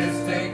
Christ,